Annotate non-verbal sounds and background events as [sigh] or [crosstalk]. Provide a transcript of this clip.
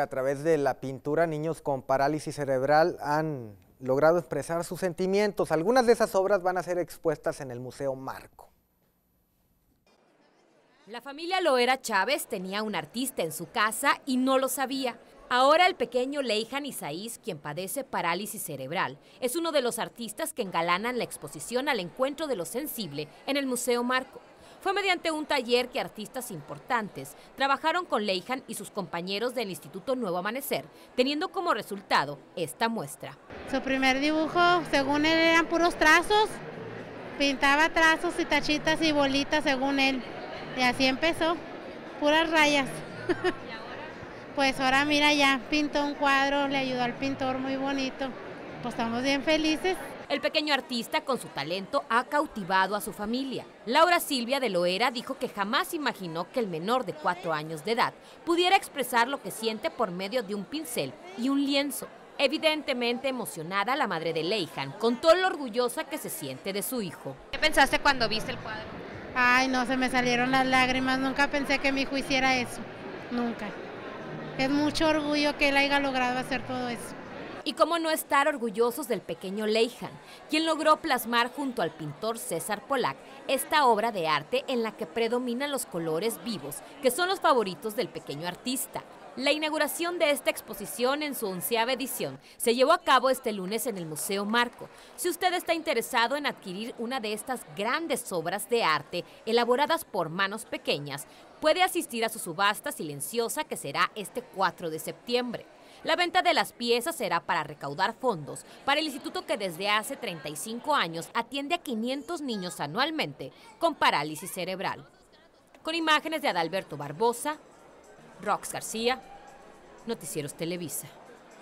a través de la pintura, niños con parálisis cerebral han logrado expresar sus sentimientos. Algunas de esas obras van a ser expuestas en el Museo Marco. La familia Loera Chávez tenía un artista en su casa y no lo sabía. Ahora el pequeño Leijan Isaís, quien padece parálisis cerebral, es uno de los artistas que engalanan la exposición al encuentro de lo sensible en el Museo Marco. Fue mediante un taller que artistas importantes trabajaron con Leijan y sus compañeros del Instituto Nuevo Amanecer, teniendo como resultado esta muestra. Su primer dibujo, según él, eran puros trazos. Pintaba trazos y tachitas y bolitas, según él. Y así empezó, puras rayas. [laughs] Pues ahora mira ya, pintó un cuadro, le ayudó al pintor muy bonito. Pues estamos bien felices. El pequeño artista, con su talento, ha cautivado a su familia. Laura Silvia de Loera dijo que jamás imaginó que el menor de cuatro años de edad pudiera expresar lo que siente por medio de un pincel y un lienzo. Evidentemente emocionada, la madre de Leijan contó lo orgullosa que se siente de su hijo. ¿Qué pensaste cuando viste el cuadro? Ay, no, se me salieron las lágrimas. Nunca pensé que mi hijo hiciera eso. Nunca. Es mucho orgullo que él haya logrado hacer todo eso. Y cómo no estar orgullosos del pequeño Leijan, quien logró plasmar junto al pintor César Polak esta obra de arte en la que predominan los colores vivos, que son los favoritos del pequeño artista. La inauguración de esta exposición en su onceava edición se llevó a cabo este lunes en el Museo Marco. Si usted está interesado en adquirir una de estas grandes obras de arte elaboradas por manos pequeñas, puede asistir a su subasta silenciosa que será este 4 de septiembre. La venta de las piezas será para recaudar fondos para el instituto que desde hace 35 años atiende a 500 niños anualmente con parálisis cerebral. Con imágenes de Adalberto Barbosa, Rox García, Noticieros Televisa.